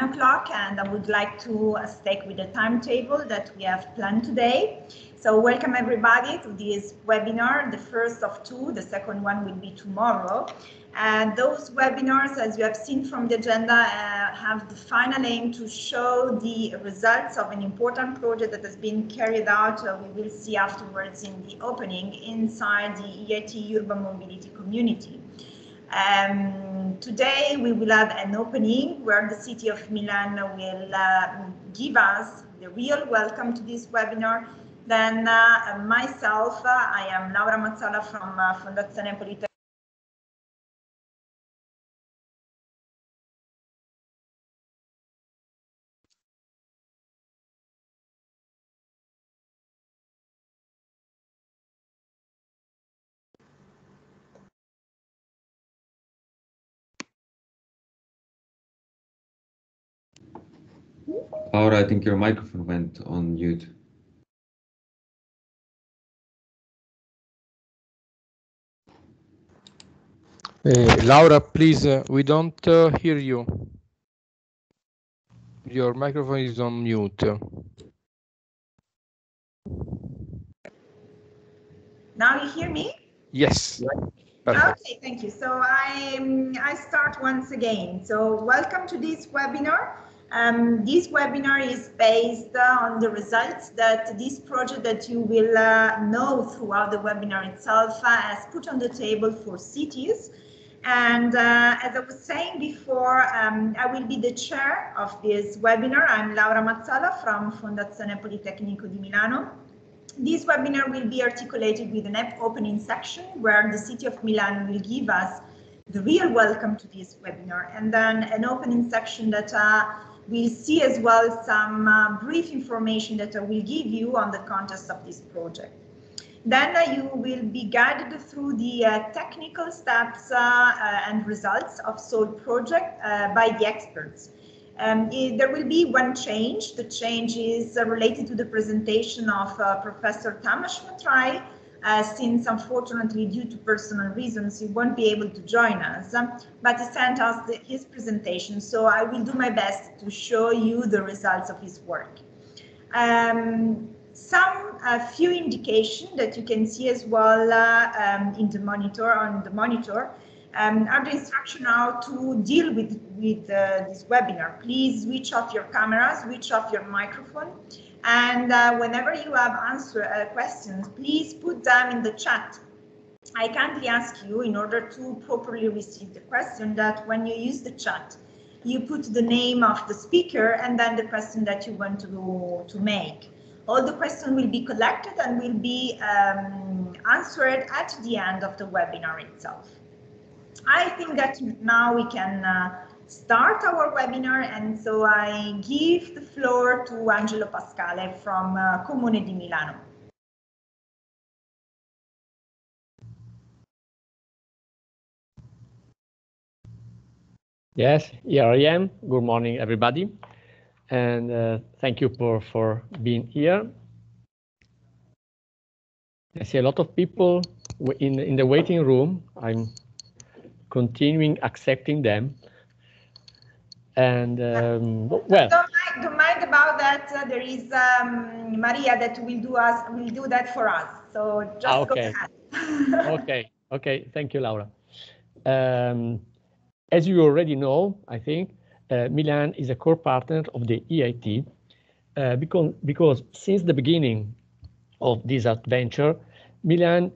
o'clock and I would like to uh, stick with the timetable that we have planned today. So welcome everybody to this webinar, the first of two, the second one will be tomorrow. And those webinars, as you have seen from the agenda, uh, have the final aim to show the results of an important project that has been carried out, uh, we will see afterwards in the opening, inside the EIT urban mobility community. Um, today we will have an opening where the city of Milan will uh, give us the real welcome to this webinar. Then uh, myself, uh, I am Laura Mazzola from uh, Fondazione Politecnico Laura, I think your microphone went on mute. Uh, Laura, please, uh, we don't uh, hear you. Your microphone is on mute. Now you hear me? Yes. Perfect. Okay, thank you. So I, um, I start once again. So welcome to this webinar. Um, this webinar is based uh, on the results that this project that you will uh, know throughout the webinar itself uh, has put on the table for cities. And uh, as I was saying before, um, I will be the chair of this webinar. I'm Laura Mazzola from Fondazione Politecnico di Milano. This webinar will be articulated with an opening section where the city of Milan will give us the real welcome to this webinar and then an opening section that will see as well some uh, brief information that I will give you on the context of this project. Then uh, you will be guided through the uh, technical steps uh, uh, and results of SOUL project uh, by the experts. Um, it, there will be one change. The change is related to the presentation of Professor Tamas Matrai, uh, since unfortunately due to personal reasons he won't be able to join us. But he sent us the, his presentation so i will do my best to show you the results of his work. Um, some a few indication that you can see as well uh, um, in the monitor on the monitor um, are the instruction how to deal with with uh, this webinar. Please switch off your camera switch off your microphone and uh, whenever you have answer uh, questions, please put them in the chat. I kindly ask you, in order to properly receive the question, that when you use the chat, you put the name of the speaker and then the question that you want to, to make. All the questions will be collected and will be um, answered at the end of the webinar itself. I think that now we can uh, start our webinar and so I give the floor to Angelo Pascale from uh, Comune di Milano. Yes, here I am. Good morning, everybody. And uh, thank you for, for being here. I see a lot of people in, in the waiting room. I'm continuing accepting them. And um, well, don't mind, don't mind about that. Uh, there is um, Maria that will do us will do that for us. So just ah, okay. go ahead. okay, okay. Thank you, Laura. Um, as you already know, I think uh, Milan is a core partner of the EIT uh, because because since the beginning of this adventure, Milan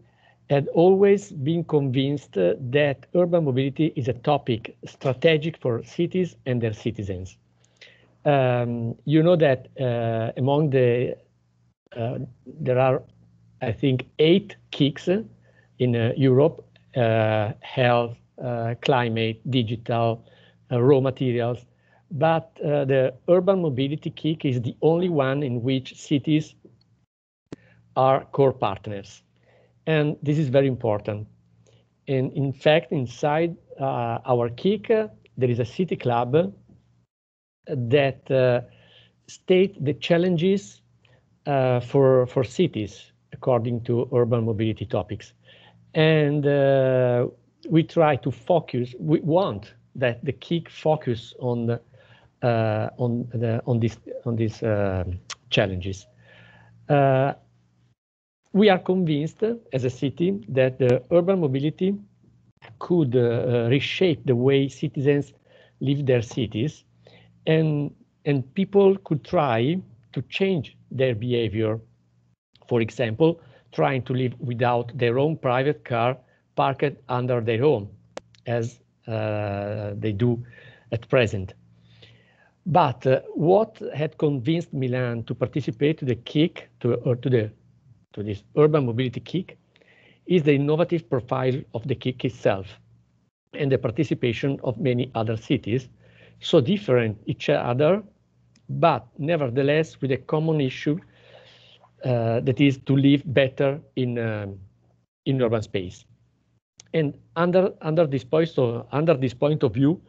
had always been convinced uh, that urban mobility is a topic strategic for cities and their citizens. Um, you know that uh, among the, uh, there are, I think, eight KICs in uh, Europe, uh, health, uh, climate, digital, raw materials, but the urban mobility KIC is the only one in which cities are core partners. And this is very important. And in fact, inside uh, our KIC, uh, there is a city club that uh, state the challenges uh, for, for cities according to urban mobility topics. And uh, we try to focus, we want that the KIC focus on uh, on the on this on these challenges. We are convinced as a city that the urban mobility could uh, reshape the way citizens live their cities and and people could try to change their behavior. For example trying to live without their own private car parked under their home as uh, they do at present. But uh, what had convinced milan to participate to the KIC to or to the to this urban mobility KIC is the innovative profile of the KIC itself and the participation of many other cities, so different each other, but nevertheless with a common issue uh, that is to live better in um, in urban space. And under under this point, under this point of view,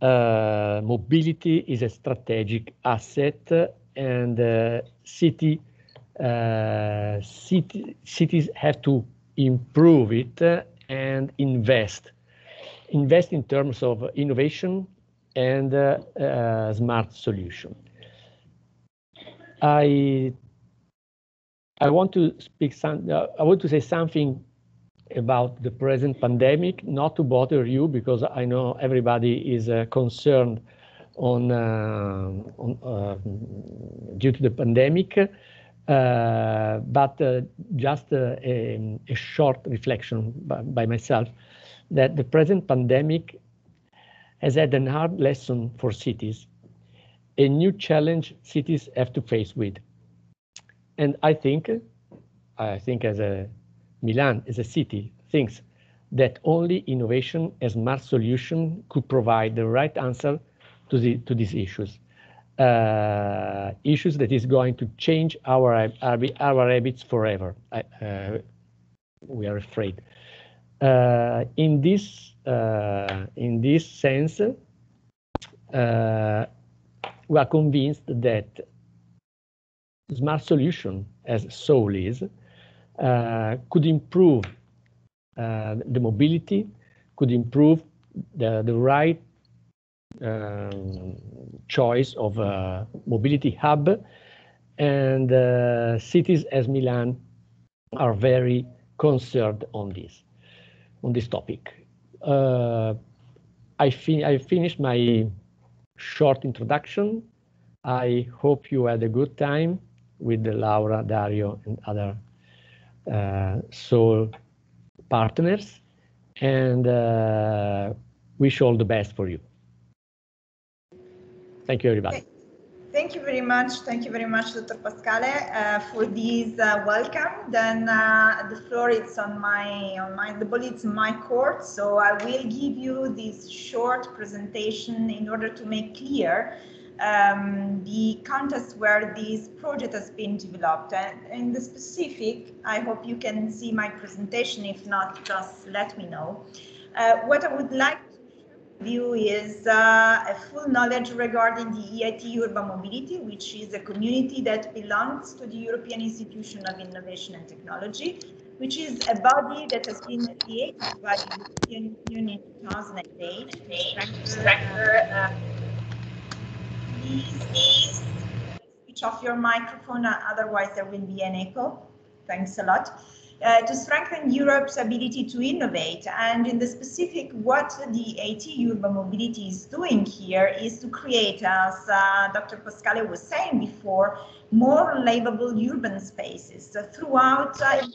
uh, mobility is a strategic asset, and uh, city uh, city cities have to improve it and invest invest in terms of innovation and uh, uh, smart solution. I I want to speak some. Uh, I want to say something about the present pandemic, not to bother you because I know everybody is uh, concerned on, on due to the pandemic. Uh, but uh, just uh, a, a, short reflection by, by myself that the present pandemic has had an hard lesson for cities, a new challenge cities have to face with. And I think, I think as a Milan, as a city, thinks that only innovation and smart solution could provide the right answer to, the, to these issues. Uh, issues that is going to change our, our, habits forever. Uh, we are afraid. Uh, in this uh, in this sense, uh, we are convinced that smart solution, as Soul is, could improve the mobility, could improve the, the right um, choice of a mobility hub and uh, cities as Milan are very concerned on this on this topic. Uh, I, fin I finished my short introduction. I hope you had a good time with Laura, Dario, and other uh, Soul partners, and uh, wish all the best for you. Thank you, everybody. Thank you very much. Thank you very much, Dr. Pascale, uh, for this uh, welcome. Then uh, the floor is on my on my the ball is my court. So I will give you this short presentation in order to make clear um, the context where this project has been developed. And in the specific, I hope you can see my presentation. If not, just let me know. Uh, what I would like view is uh, a full knowledge regarding the EIT Urban Mobility, which is a community that belongs to the European Institution of Innovation and Technology, which is a body that has been created by the European Union in 2008 to strengthen uh, please switch off your microphone, otherwise there will be an echo. Thanks a lot uh, to strengthen Europe's ability to innovate. And in the specific, what the EIT Urban Mobility is doing here is to create, as uh, Dr. Pascale was saying before, more livable urban spaces throughout uh,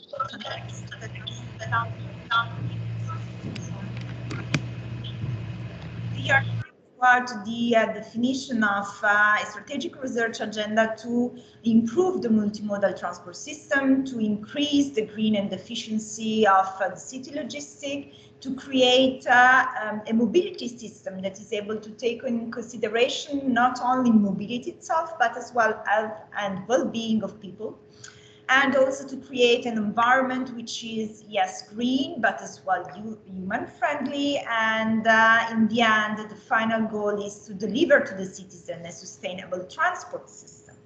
about the uh, definition of uh, a strategic research agenda to improve the multimodal transport system, to increase the green and efficiency of uh, city logistic, to create uh, um, a mobility system that is able to take in consideration not only mobility itself, but as well health and well-being of people and also to create an environment which is, yes, green, but as well human friendly. And uh, in the end, the final goal is to deliver to the citizen a sustainable transport system.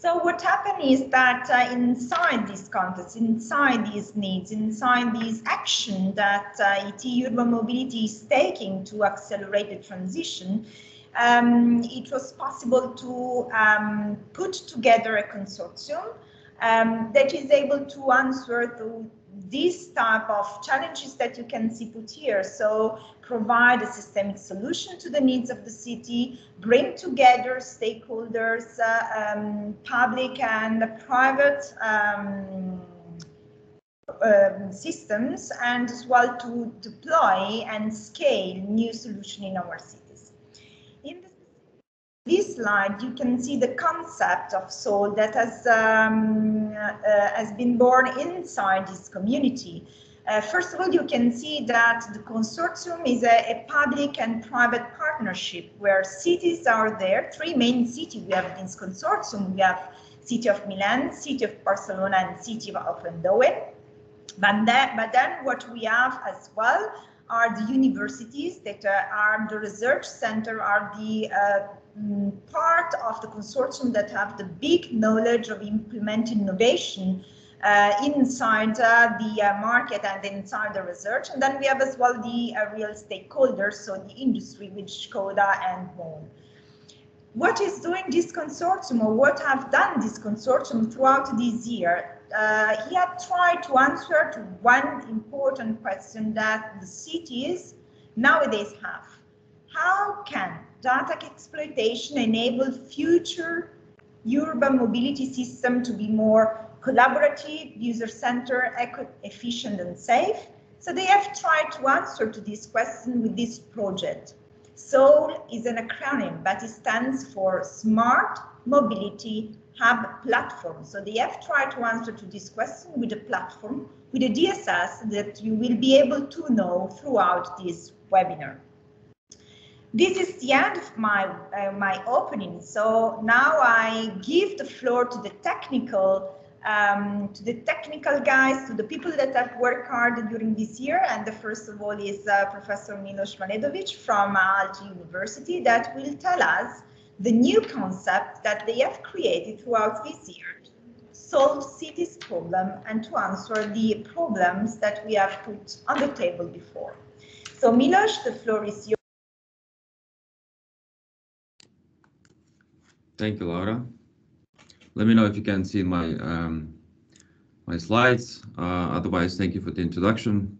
So what happened is that uh, inside this context, inside these needs, inside these action that uh, EIT Urban Mobility is taking to accelerate the transition, um, it was possible to um, put together a consortium um, that is able to answer to this type of challenges that you can see put here. So provide a systemic solution to the needs of the city, bring together stakeholders, uh, um, public and private um, um, systems, and as well to deploy and scale new solution in our cities. This slide, you can see the concept of soul that has, um, uh, has been born inside this community. Uh, first of all, you can see that the consortium is a, a, public and private partnership where cities are there. Three main cities we have in this consortium. We have City of Milan, City of Barcelona, and City of Eindhoven. But, that, but then what we have as well are the universities that are the research center, are the uh, mm, part of the consortium that have the big knowledge of implementing innovation uh, inside uh, the uh, market and inside the research. And then we have as well the uh, real stakeholders, so the industry with Skoda and MOL. What is doing this consortium or what have done this consortium throughout this year? uh, he had tried to answer to one important question that the cities nowadays have. How can data exploitation enable future urban mobility system to be more collaborative, user-centered, efficient and safe? So they have tried to answer to this question with this project. SOUL is an acronym, but it stands for Smart Mobility Hub Platform. So they have tried to answer to this question with a platform, with a DSS that you will be able to know throughout this webinar. This is the end of my, uh, my opening. So now I give the floor to the technical um, to the technical guys, to the people that have worked hard during this year. And the first of all is uh, Professor Milos Mladenovic from Aalto University that will tell us the new concept that they have created throughout this year to solve cities problem and to answer the problems that we have put on the table before. So Milos, the floor is yours. Thank you, Laura. Let me know if you can see my um, my slides. Uh, otherwise, thank you for the introduction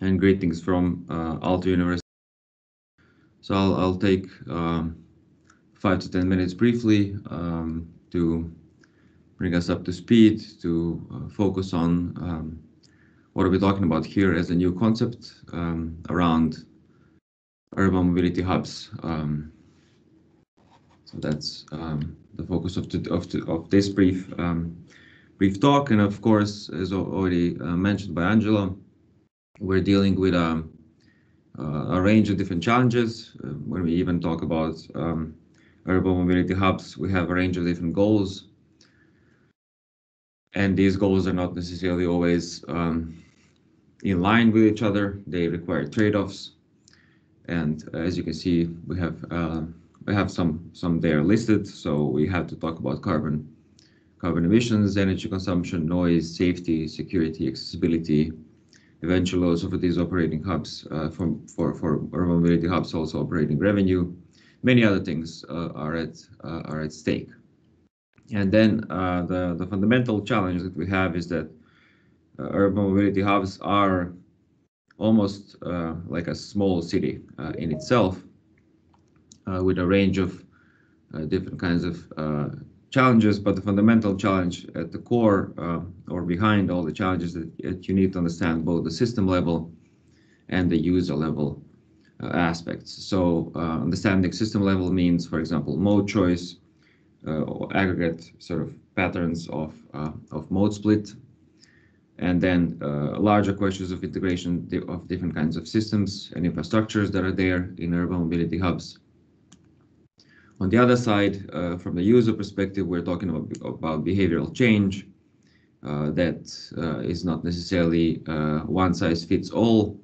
and greetings from uh, University. So I'll, I'll take um, five to 10 minutes briefly um, to bring us up to speed, to uh, focus on um, what are we talking about here as a new concept um, around urban mobility hubs. Um, so that's um, the focus of, of, of, this brief um, brief talk. And of course, as already uh, mentioned by Angela, we're dealing with uh, a range of different challenges uh, when we even talk about um, urban mobility hubs, we have a range of different goals. And these goals are not necessarily always um, in line with each other. They require trade-offs. And as you can see, we have uh, we have some some there listed. So we have to talk about carbon carbon emissions, energy consumption, noise, safety, security, accessibility. Eventually, also for these operating hubs, uh, for for for urban mobility hubs, also operating revenue many other things uh, are at uh, are at stake. And then uh, the the fundamental challenge that we have is that urban mobility hubs are almost like a small city in itself, with a range of different kinds of challenges, but the fundamental challenge at the core uh, or behind all the challenges that, that, you need to understand both the system level and the user level uh, aspects. So uh, understanding system level means, for example, mode choice uh, or aggregate sort of patterns of, of mode split. And then larger questions of integration of different kinds of systems and infrastructures that are there in urban mobility hubs. On the other side, uh, from the user perspective, we're talking about, about behavioral change uh, that uh, is not necessarily one size fits all,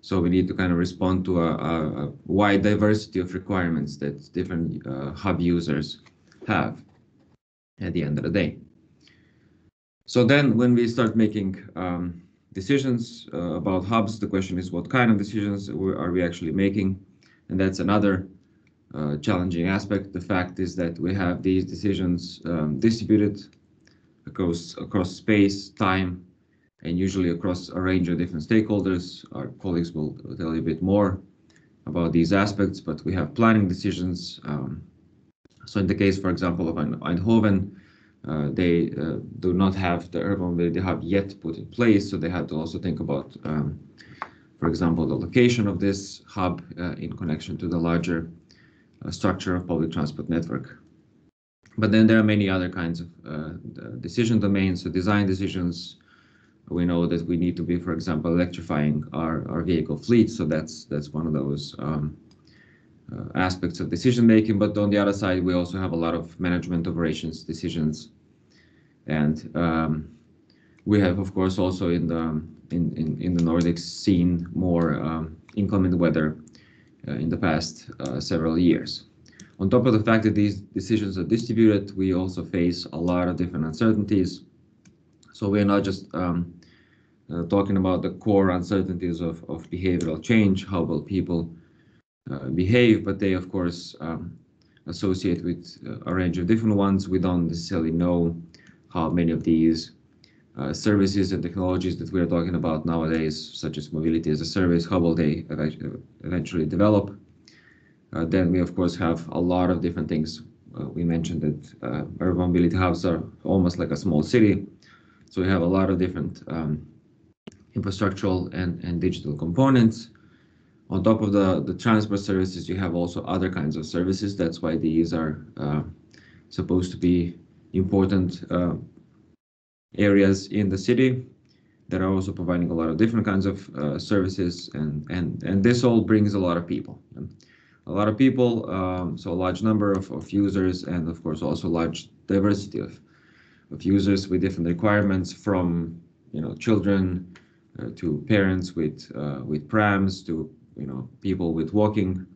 so we need to kind of respond to a, a, a wide diversity of requirements that different uh, hub users have at the end of the day. So then when we start making um, decisions uh, about hubs, the question is what kind of decisions are we actually making? And that's another uh, challenging aspect. The fact is that we have these decisions um, distributed across across space, time, and usually across a range of different stakeholders. Our colleagues will tell you a bit more about these aspects, but we have planning decisions. Um, so in the case, for example, of Eindhoven, uh, they uh, do not have the urban mobility hub yet put in place, so they had to also think about, um, for example, the location of this hub uh, in connection to the larger structure of public transport network. But then there are many other kinds of uh, decision domains, so design decisions, we know that we need to be, for example, electrifying our, our vehicle fleet. So that's that's one of those um, uh, aspects of decision making. But on the other side, we also have a lot of management operations decisions, and um, we have, of course, also in the in in, in the Nordics seen more um, inclement weather uh, in the past uh, several years. On top of the fact that these decisions are distributed, we also face a lot of different uncertainties. So we're not just um, uh, talking about the core uncertainties of, of behavioral change, how will people uh, behave, but they of course um, associate with uh, a range of different ones. We don't necessarily know how many of these uh, services and technologies that we're talking about nowadays, such as mobility as a service, how will they eventually develop? Uh, then we of course have a lot of different things. Uh, we mentioned that urban mobility hubs are almost like a small city. So we have a lot of different um, infrastructural and, and digital components. On top of the, the transport services, you have also other kinds of services. That's why these are uh, supposed to be important uh, areas in the city that are also providing a lot of different kinds of uh, services and, and, and this all brings a lot of people. A lot of people, um, so a large number of, of users and of course also large diversity of, of users with different requirements from you know children uh, to parents with uh, with prams, to you know people with walking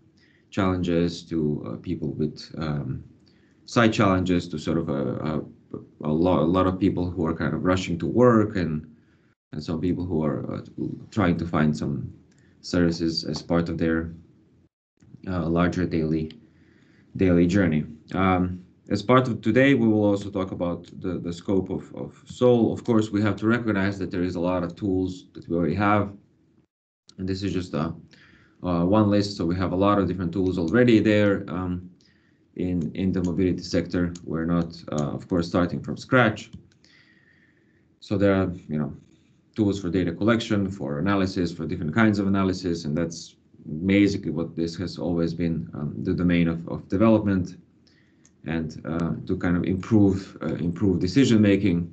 challenges, to uh, people with um, side challenges, to sort of a, a, a, lot a lot of people who are kind of rushing to work and and some people who are uh, trying to find some services as part of their uh, larger daily daily journey. Um, as part of today, we will also talk about the, the scope of, of SOUL. Of course, we have to recognize that there is a lot of tools that we already have. And this is just a, uh, one list. So we have a lot of different tools already there um, in, in the mobility sector. We're not, uh, of course, starting from scratch. So there are, you know, tools for data collection, for analysis, for different kinds of analysis. And that's basically what this has always been um, the domain of, of development and uh, to kind of improve uh, improve decision making.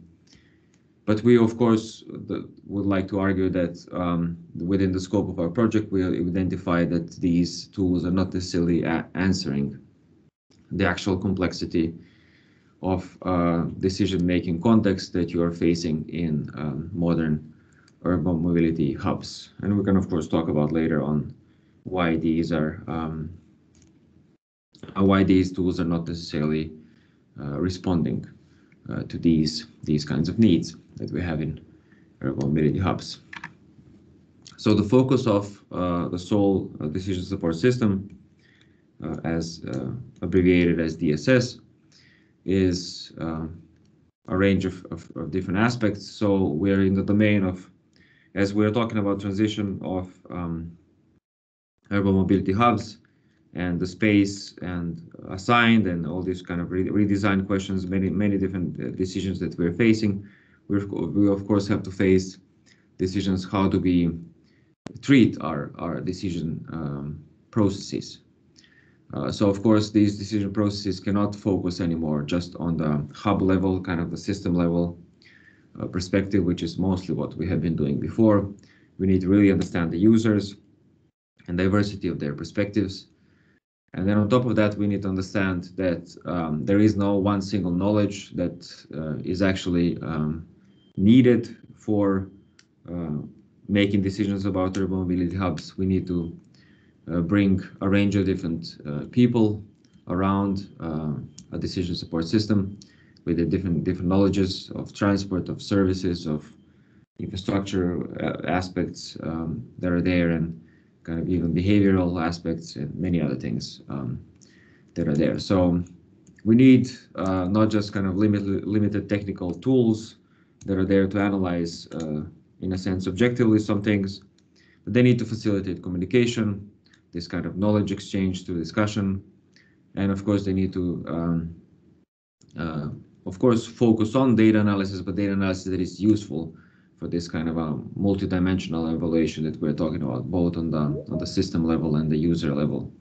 But we, of course, the, would like to argue that um, within the scope of our project, we identify that these tools are not necessarily answering the actual complexity of uh, decision-making context that you are facing in um, modern urban mobility hubs. And we can, of course, talk about later on why these are um, why these tools are not necessarily uh, responding uh, to these these kinds of needs that we have in urban mobility hubs. So the focus of uh, the SOUL decision support system, as abbreviated as DSS, is a range of, of, of, different aspects. So we're in the domain of, as we're talking about transition of um, urban mobility hubs, and the space and assigned and all these kind of re redesign questions, many many different uh, decisions that we're facing. we we of course have to face decisions how do we treat our our decision um, processes. Uh, so of course these decision processes cannot focus anymore just on the hub level, kind of the system level uh, perspective, which is mostly what we have been doing before. We need to really understand the users and diversity of their perspectives and then on top of that, we need to understand that um, there is no one single knowledge that uh, is actually um, needed for uh, making decisions about urban mobility hubs. We need to bring a range of different uh, people around uh, a decision support system with the different different knowledges of transport, of services, of infrastructure uh, aspects um, that are there and kind of even behavioral aspects and many other things. Um, that are there. So we need uh, not just kind of limited, limited technical tools that are there to analyze, uh, in a sense, objectively some things, but they need to facilitate communication, this kind of knowledge exchange through discussion, and of course they need to, um, uh, of course, focus on data analysis, but data analysis that is useful for this kind of a multi-dimensional evaluation that we're talking about, both on the on the system level and the user level.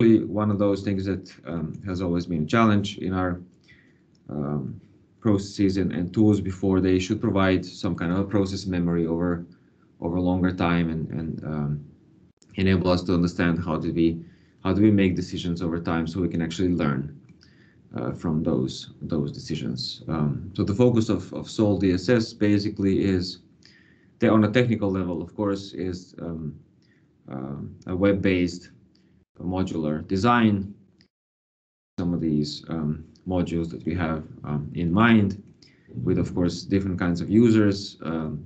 One of those things that um, has always been a challenge in our um, processes and, and, tools before they should provide some kind of process memory over over longer time and, and um, enable us to understand how do we how do we make decisions over time so we can actually learn uh, from those those decisions. Um, so the focus of, of SOUL DSS basically is that on a technical level, of course, is um, uh, a web-based modular design. Some of these um, modules that we have um, in mind with, of course, different kinds of users, um,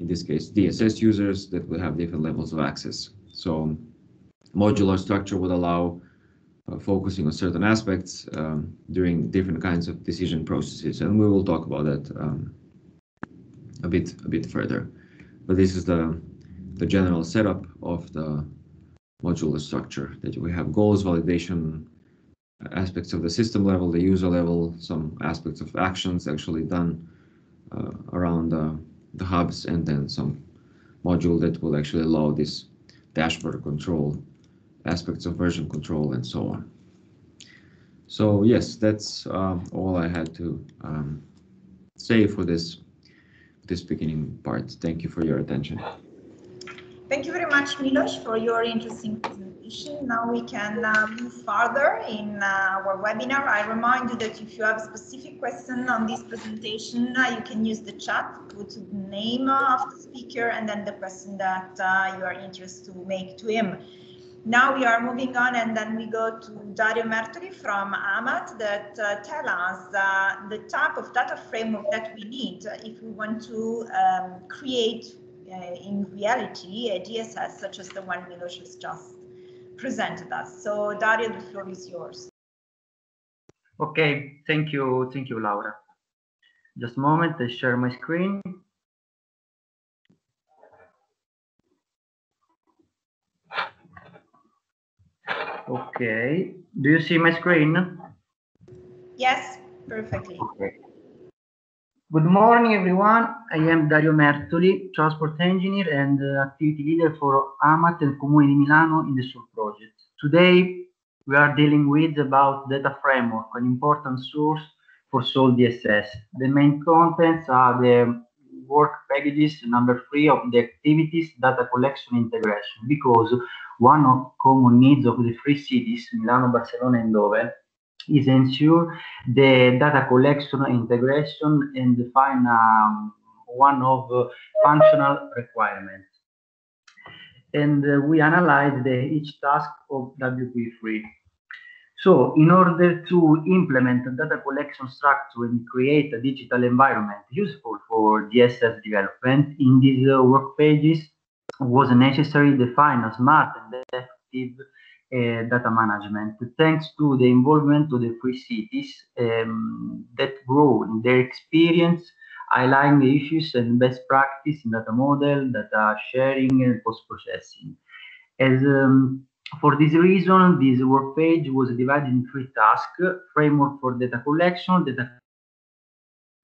in this case, DSS users that will have different levels of access. So modular structure would allow uh, focusing on certain aspects um, during different kinds of decision processes. And we will talk about that um, a bit a bit further. But this is the the general setup of the modular structure that we have goals, validation, aspects of the system level, the user level, some aspects of actions actually done uh, around uh, the hubs, and then some module that will actually allow this dashboard control, aspects of version control, and so on. So yes, that's uh, all I had to um, say for this this beginning part. Thank you for your attention. Thank you very much, Milos, for your interesting presentation. Now we can uh, move further in uh, our webinar. I remind you that if you have a specific question on this presentation, uh, you can use the chat, put the name of the speaker and then the question that uh, you are interested to make to him. Now we are moving on and then we go to Dario Mertoli from AMAT that uh, tell us uh, the type of data framework that we need if we want to um, create Uh, in reality a DSS such as the one Milos has just presented us. So Dario, the floor is yours. Okay, thank you, thank you, Laura. Just a moment, I share my screen. Okay, do you see my screen? Yes, perfectly. Okay. Good morning, everyone. I am Dario Mertoli, transport engineer and uh, activity leader for AMAT and Comune di Milano in the SOUL project. Today, we are dealing with about data framework, an important source for SOUL DSS. The main contents are the work packages number three of the activities data collection integration, because one of common needs of the three cities, Milano, Barcelona, and Dover, is ensure the data collection integration and define um, one of uh, functional requirements. And uh, we analyze the, each task of WP3. So in order to implement a data collection structure and create a digital environment useful for DSS development, in these uh, work package was necessary to define a smart and effective data management thanks to the involvement of the three cities um, that grow in their experience highlighting the issues and best practice in data model, data sharing, and post-processing. As um, for this reason, this work package was divided in three tasks: framework for data collection, data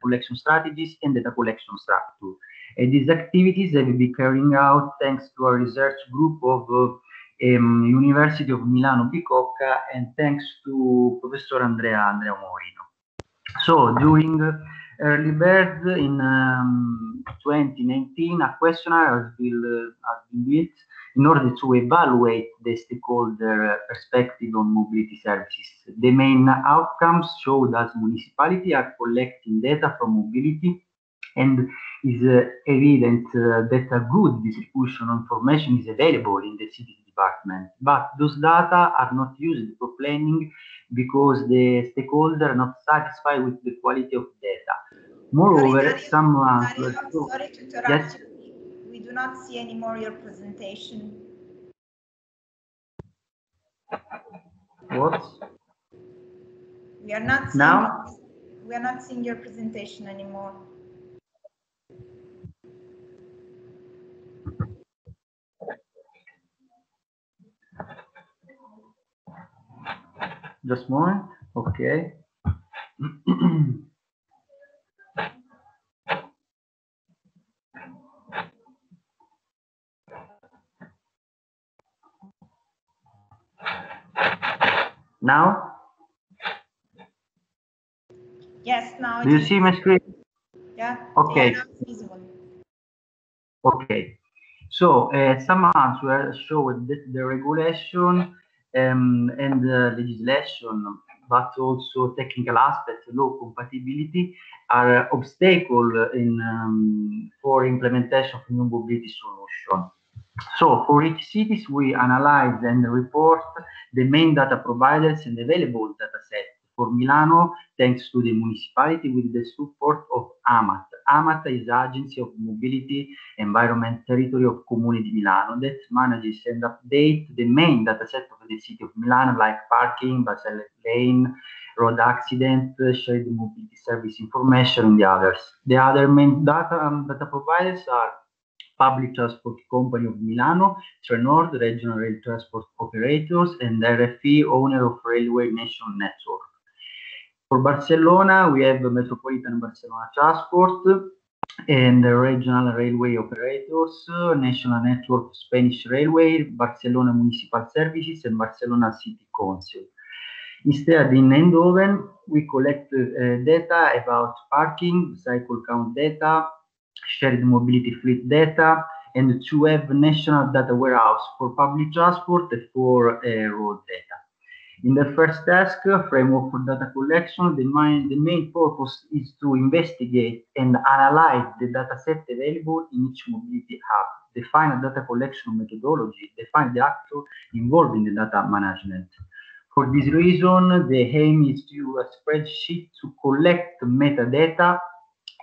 collection strategies, and data collection structure. And these activities have been carrying out thanks to a research group of uh, um, University of Milano Bicocca and thanks to Professor Andrea Andrea Maurino. So during early bird in um, 2019, a questionnaire has been, uh, has been built in order to evaluate the stakeholder perspective on mobility services. The main outcomes show that municipalities are collecting data from mobility and is uh, evident uh, that a good distribution of information is available in the city department. But those data are not used for planning because the stakeholders are not satisfied with the quality of data. Moreover, Dario, some uh, Dario, sorry to interrupt yes. you. We do not see anymore your presentation. What? We are not seeing, Now? we are not seeing your presentation anymore. Just moment. Okay. Now, Yes, now do you see my screen? Yeah. Okay. Yeah, now it's visible. Okay. So uh, some answers show that the regulation um, and the legislation, but also technical aspects, law compatibility, are obstacle in um, for implementation of new mobility solution. So for each cities, we analyze and report the main data providers and available data set. For Milano, thanks to the municipality with the support of AMAT. AMAT is Agency of Mobility Environment Territory of Comune di Milano that manages and updates the main data set of the city of Milan, like parking, bus lane, road accident, shared mobility service information, and the others. The other main data, um, data providers are Public Transport Company of Milano, Trenord, Regional Rail Transport Operators, and RFI, owner of Railway Nation Network. For Barcelona, we have Metropolitan Barcelona Transport and the regional railway operators, National Network Spanish Railway, Barcelona Municipal Services, and Barcelona City Council. Instead, in Eindhoven, we collect uh, data about parking, cycle count data, shared mobility fleet data, and to have national data warehouse for public transport for uh, road data. In the first task, framework for data collection, the main, the main purpose is to investigate and analyze the data set available in each mobility hub, define a data collection methodology, define the actor involved in the data management. For this reason, the aim is to use a spreadsheet to collect metadata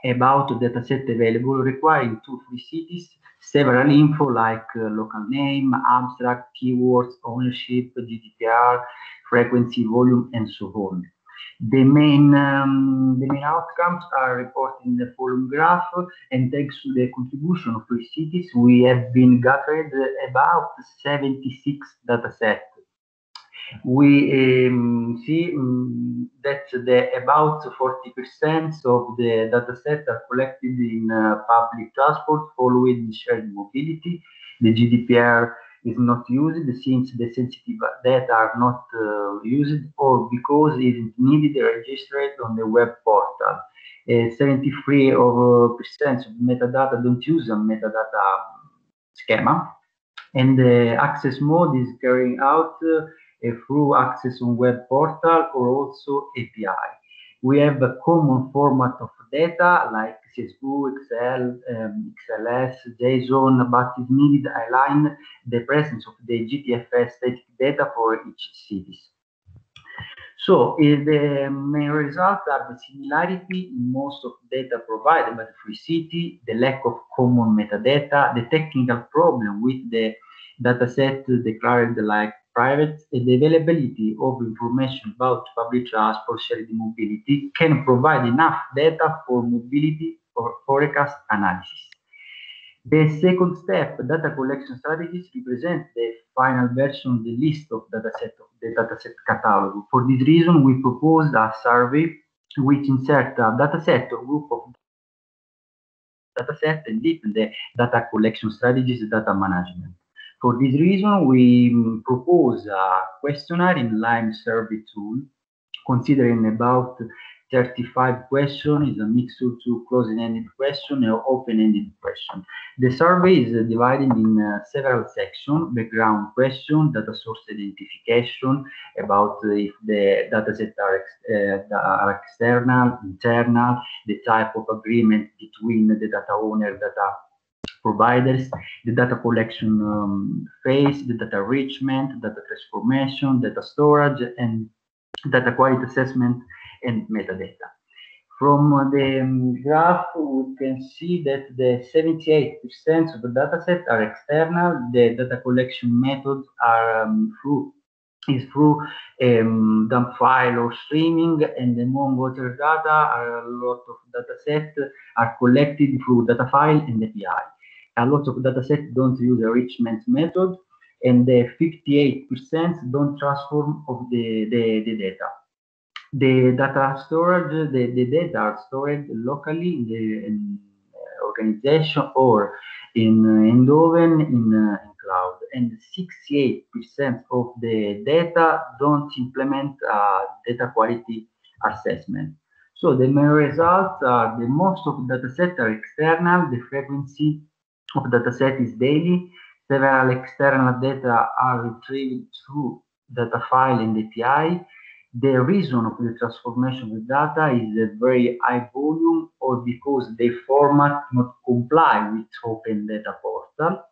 about the dataset available, requiring two, free cities, several info like uh, local name, abstract, keywords, ownership, GDPR, frequency, volume, and so on. The main, um, the main outcomes are reported in the following graph, and thanks to the contribution of three cities, we have been gathered about 76 datasets we um, see um, that the about 40% of the dataset are collected in uh, public transport following shared mobility. The GDPR is not used since the sensitive data are not uh, used or because it is needed registered on the web portal. Uh, 73 of percent of metadata don't use a metadata schema and the access mode is carrying out uh, through access on web portal or also API. We have a common format of data like CSV, Excel, um, XLS, JSON, but it needed align the presence of the GTFS static data for each cities. So the main results are the similarity in most of data provided by the free city, the lack of common metadata, the technical problem with the dataset declared like private and the availability of information about public transport shared mobility can provide enough data for mobility or forecast analysis. The second step, data collection strategies, represent the final version of the list of dataset of the dataset catalog. For this reason, we proposed a survey which insert a dataset or group of dataset and deepen the data collection strategies data management. For this reason, we propose a questionnaire in LimeSurvey tool, considering about 35 questions, is a mixture to closed-ended question and open-ended question. The survey is divided in uh, several sections, background question, data source identification, about if the datasets are, uh, are external, internal, the type of agreement between the data owner, data providers, the data collection um, phase, the data enrichment, data transformation, data storage, and data quality assessment and metadata. From the um, graph, we can see that the 78% of the dataset are external. The data collection methods are um, through is through um, dump file or streaming, and among other data, a lot of data sets are collected through data file and API. A lot of data sets don't use enrichment method, and 58% don't transform of the, the, the data. The data storage, the, the data are stored locally in the in organization or in Eindhoven in, uh, in cloud, and 68% of the data don't implement uh, data quality assessment. So the main results are the most of data sets are external, the frequency of dataset is daily, several external data are retrieved through data file and API, the reason of the transformation of the data is a very high volume or because the format not comply with open data portal.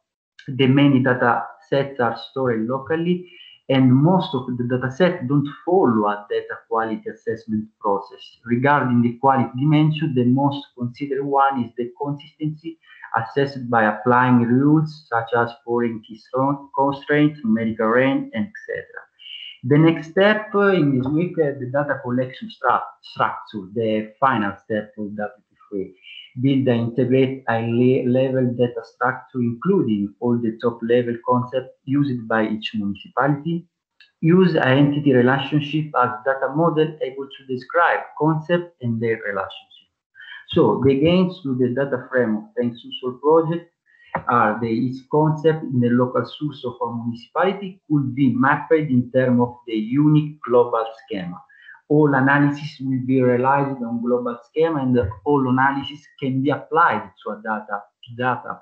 The many data sets are stored locally and most of the data sets don't follow a data quality assessment process. Regarding the quality dimension, the most considered one is the consistency assessed by applying rules such as foreign constraints, numerical range, etc. The next step uh, in this week is the data collection structure, the final step of WP3. Build and integrate a level data structure, including all the top level concepts used by each municipality. Use entity relationship as data model able to describe concept and their relationship. So the gains to the data framework thanks to SOUL project are the its concept in the local source of a municipality could be mapped in terms of the unique global schema. All analysis will be realized on global schema and all analysis can be applied to a data, data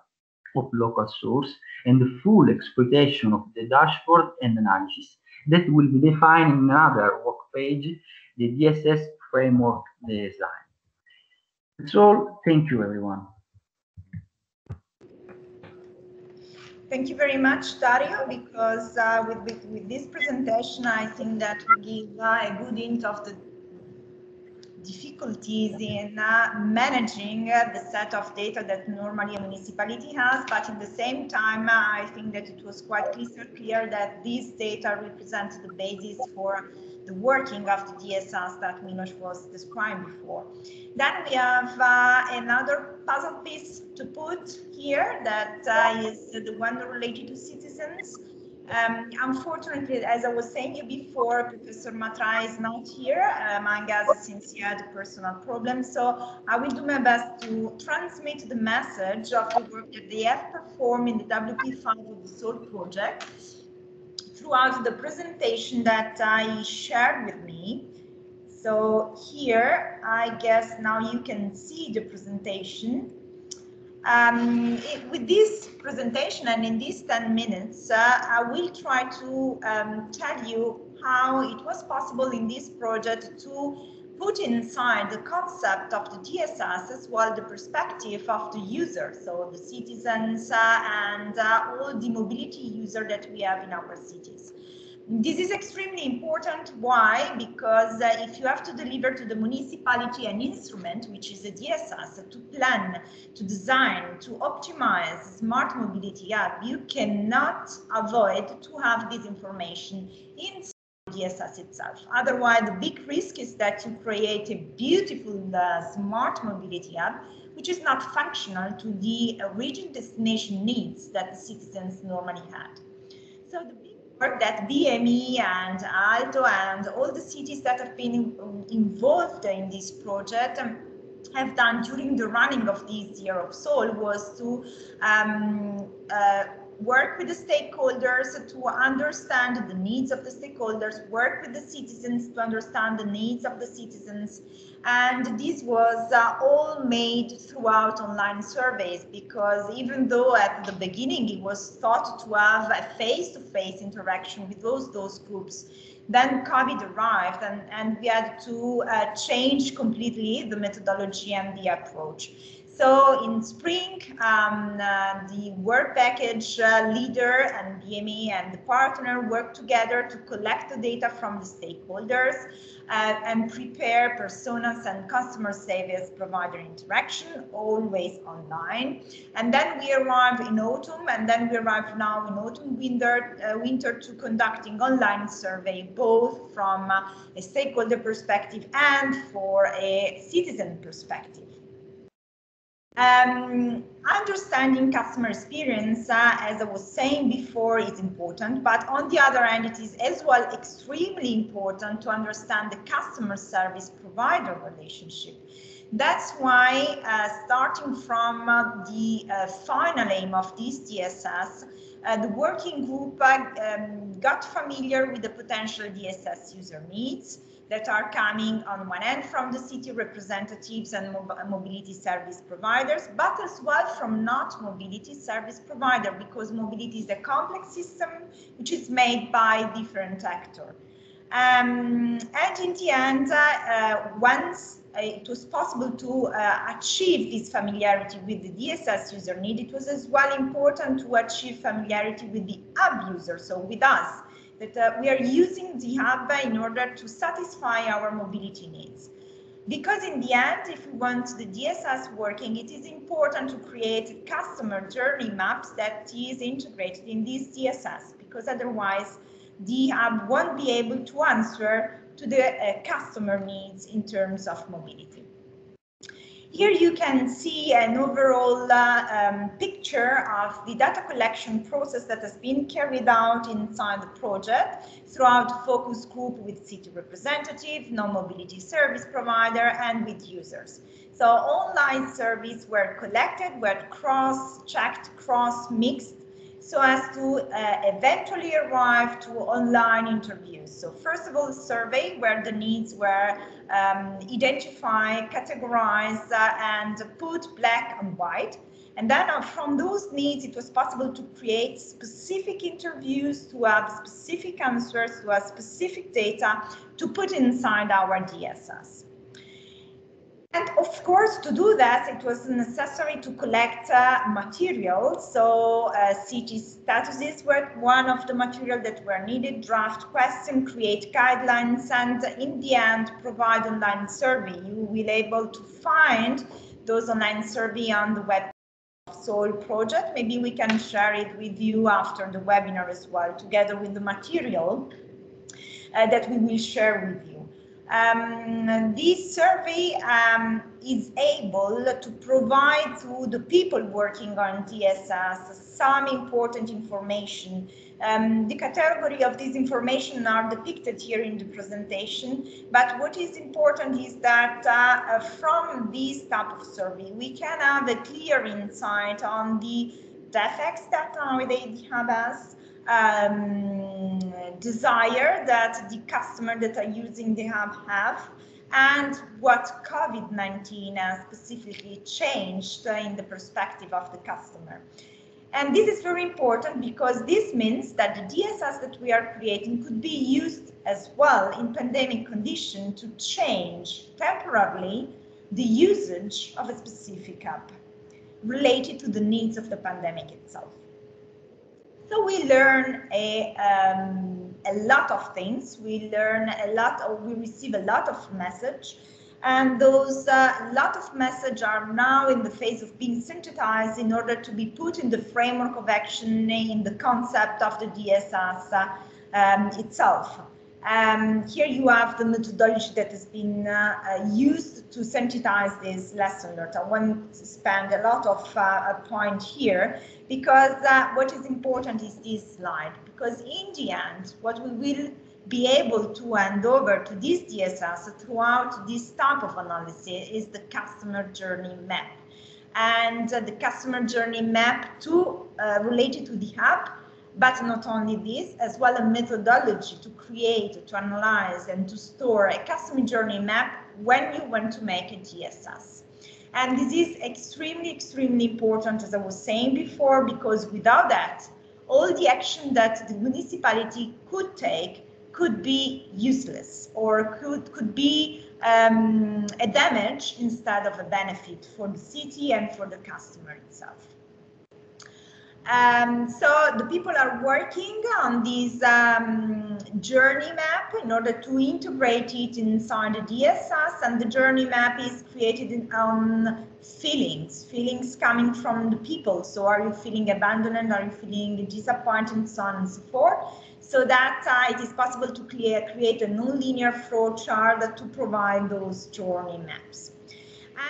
of local source and the full exploitation of the dashboard and analysis that will be defined in another work page, the DSS framework design. That's all. Thank you, everyone. Thank you very much, Dario, because uh, with, with, with, this presentation, I think that we give uh, a good hint of the difficulties in uh, managing uh, the set of data that normally a municipality has, but at the same time, uh, I think that it was quite clear that these data represent the basis for the working of the DSS that Milos was describing before. Then we have uh, another puzzle piece to put here that uh, is the one related to citizens. Um, unfortunately, as I was saying before, Professor Matrai is not here uh, among us since he had a personal problem. So I will do my best to transmit the message of the work that they have performed in the WP5 of the SOUL project throughout the presentation that I shared with me. So here, I guess now you can see the presentation. Um, it, with this presentation and in these 10 minutes, uh, I will try to um, tell you how it was possible in this project to put inside the concept of the DSS as well the perspective of the user, so the citizens uh, and uh, all the mobility user that we have in our cities. This is extremely important. Why? Because uh, if you have to deliver to the municipality an instrument, which is a DSS, to plan, to design, to optimize smart mobility hub, you cannot avoid to have this information in DSS itself. Otherwise, the big risk is that you create a beautiful uh, smart mobility hub, which is not functional to the origin destination needs that the citizens normally had. So the big work that BME and Aalto and all the cities that have been involved in this project um, have done during the running of this year of SOUL was to um, uh, work with the stakeholders to understand the needs of the stakeholders, work with the citizens to understand the needs of the citizens. And this was uh, all made throughout online surveys because even though at the beginning it was thought to have a face-to-face interaction with those, those groups, then COVID arrived and, and we had to uh, change completely the methodology and the approach. So in spring, um, uh, the work package uh, leader and BME and the partner work together to collect the data from the stakeholders uh, and prepare personas and customer service provider interaction, always online. And then we arrive in autumn, and then we arrive now in autumn winter, uh, winter to conducting online survey, both from uh, a stakeholder perspective and for a citizen perspective. Um, understanding customer experience, uh, as I was saying before, is important, but on the other hand, it is as well extremely important to understand the customer service provider relationship. That's why, uh, starting from uh, the uh, final aim of this DSS, uh, the working group uh, um, got familiar with the potential DSS user needs, that are coming on one end from the city representatives and mobility service providers, but as well from not mobility service provider, because mobility is a complex system which is made by different actors. Um, and in the end, uh, uh, once it was possible to uh, achieve this familiarity with the DSS user need, it was as well important to achieve familiarity with the app user, so with us, that uh, we are using the hub in order to satisfy our mobility needs. Because in the end, if we want the DSS working, it is important to create customer journey maps that is integrated in this DSS, because otherwise the hub won't be able to answer to the uh, customer needs in terms of mobility. Here you can see an overall uh, um, picture of the data collection process that has been carried out inside the project throughout focus group with city representative, no-mobility service provider, and with users. So online surveys were collected, were cross-checked, cross-mixed, so as to uh, eventually arrive to online interviews. So first of all, survey where the needs were um, identified, categorized, uh, and put black and white. And then uh, from those needs, it was possible to create specific interviews to have specific answers to have specific data to put inside our DSS. And of course, to do that, it was necessary to collect uh, materials. So uh, city statuses were one of the material that were needed, draft questions, create guidelines, and in the end, provide online survey. You will be able to find those online survey on the web SOUL project. Maybe we can share it with you after the webinar as well, together with the material uh, that we will share with you. Um, this survey um, is able to provide to the people working on DSS some important information. Um, the category of this information are depicted here in the presentation, but what is important is that uh from this type of survey, we can have a clear insight on the defects that nowadays have us, um, desire that the customer that are using the hub have and what COVID-19 has specifically changed in the perspective of the customer. And this is very important because this means that the DSS that we are creating could be used as well in pandemic condition to change temporarily the usage of a specific app related to the needs of the pandemic itself. So we learn a, um, a lot of things. We learn a lot, or we receive a lot of message. And those uh, lot of message are now in the phase of being synthesized in order to be put in the framework of action in the concept of the DSS uh, um, itself. Um, here you have the methodology that has been uh, uh, used to sensitize this lesson learned. I won't spend a lot of uh, point here because uh, what is important is this slide because in the end what we will be able to hand over to this DSS throughout this type of analysis is the customer journey map and uh, the customer journey map to uh, related to the hub but not only this, as well a methodology to create, to analyze, and to store a customer journey map when you want to make a DSS. And this is extremely, extremely important, as I was saying before, because without that, all the action that the municipality could take could be useless or could, could be um, a damage instead of a benefit for the city and for the customer itself. Um, so the people are working on this um, journey map in order to integrate it inside the DSS and the journey map is created on feelings, feelings coming from the people. So are you feeling abandoned? Are you feeling disappointed so on and so forth? So that uh, it is possible to create, create a non-linear flow chart to provide those journey maps.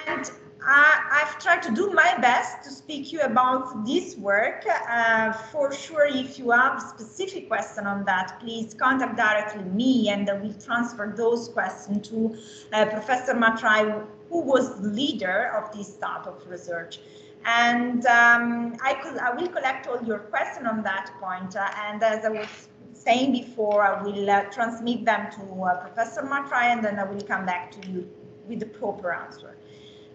And I, have tried to do my best to speak you about this work. Uh, for sure, if you have specific question on that, please contact directly me and we'll transfer those questions to uh, Professor Matrai, who was the leader of this type of research. And um, I, could, I will collect all your questions on that point. Uh, and as I was saying before, I will uh, transmit them to uh, Professor Matrai and then I will come back to you with the proper answer.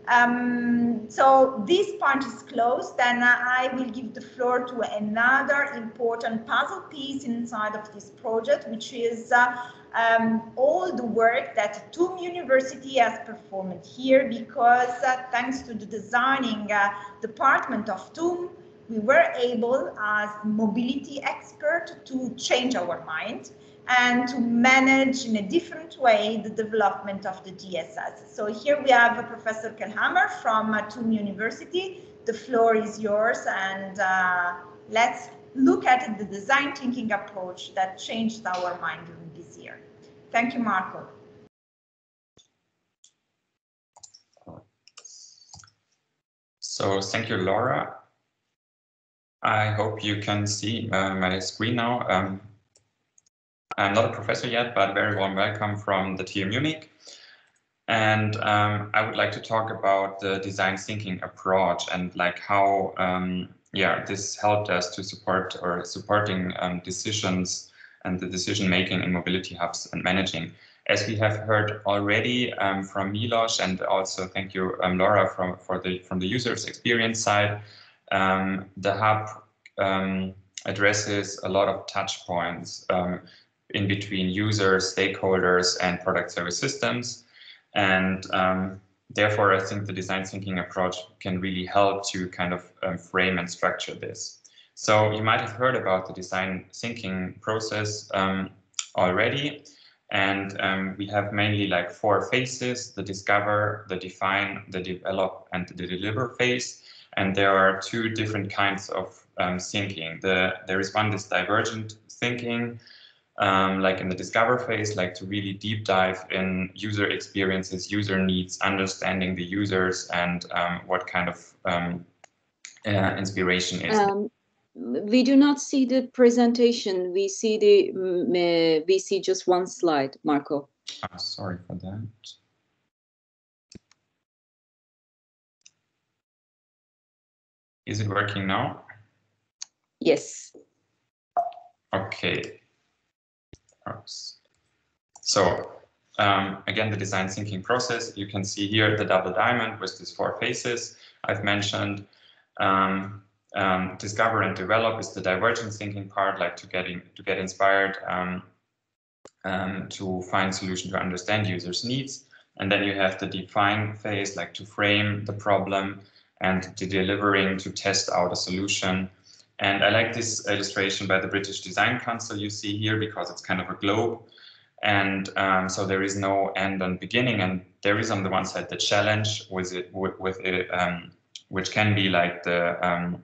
Um, so this part is closed, and I will give the floor to another important puzzle piece inside of this project, which is uh, um, all the work that TUM University has performed here, because uh, thanks to the designing uh, department of TUM, we were able as mobility expert to change our mind and to manage in a different way the development of the DSS. So here we have Professor Kellhammer from TUM University. The floor is yours and uh, let's look at the design thinking approach that changed our mind during this year. Thank you, Marco. So thank you, Laura. I hope you can see uh, my screen now. Um, I'm not a professor yet, but very warm welcome from the TU Munich. And um, I would like to talk about the design thinking approach and like how, um, yeah, this helped us to support or supporting um, decisions and the decision making in mobility hubs and managing. As we have heard already um, from Milos and also thank you, um, Laura, from for the from the user's experience side, um, the hub addresses a lot of touch points in between users, stakeholders, and product service systems. And um, therefore, I think the design thinking approach can really help to kind of um, frame and structure this. So you might have heard about the design thinking process um, already. And um, we have mainly like four phases, the discover, the define, the develop, and the deliver phase. And there are two different kinds of um, thinking. The, there is one, this divergent thinking, um, like in the discover phase, like to really deep dive in user experiences, user needs, understanding the users and um, what kind of um, uh, inspiration is. Um, we do not see the presentation. We see the uh, we see just one slide, Marco. Oh, sorry for that. Is it working now? Yes. Okay. So um, again, the design thinking process, you can see here the double diamond with these four phases I've mentioned. Um, um, discover and develop is the divergent thinking part, like to get, in, to get inspired um, um, to find solution to understand users' needs. And then you have the define phase, like to frame the problem and the delivering to test out a solution and I like this illustration by the British Design Council you see here because it's kind of a globe. And um, so there is no end and beginning. And there is on the one side the challenge with it, with, with it, um, which can be like the um,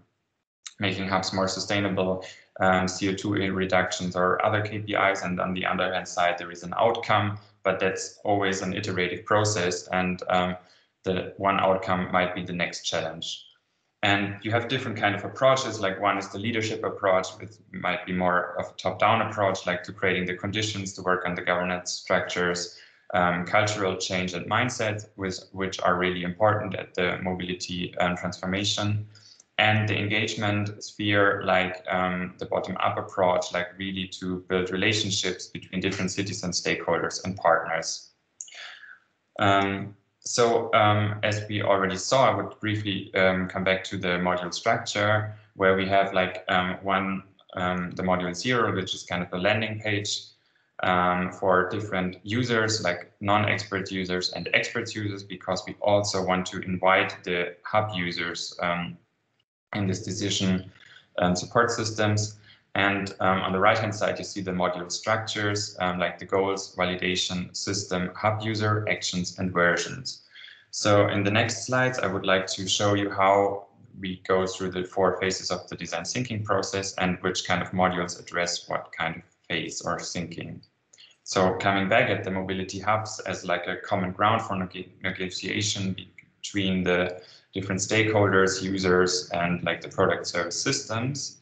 making hubs more sustainable, um, CO2 reductions or other KPIs. And on the other hand side, there is an outcome, but that's always an iterative process. And um, the one outcome might be the next challenge. And you have different kind of approaches. Like one is the leadership approach, which might be more of a top-down approach, like to creating the conditions to work on the governance structures, um, cultural change and mindset, with, which are really important at the mobility and transformation. And the engagement sphere, like um, the bottom-up approach, like really to build relationships between different cities and stakeholders and partners. Um, so um, as we already saw, I would briefly um, come back to the module structure where we have like um, one, um, the module zero, which is kind of a landing page um, for different users like non-expert users and expert users because we also want to invite the hub users um, in this decision support systems. And um, on the right hand side, you see the module structures um, like the goals, validation, system, hub user, actions, and versions. So in the next slides, I would like to show you how we go through the four phases of the design thinking process and which kind of modules address what kind of phase or thinking. So coming back at the mobility hubs as like a common ground for negotiation between the different stakeholders, users, and like the product service systems.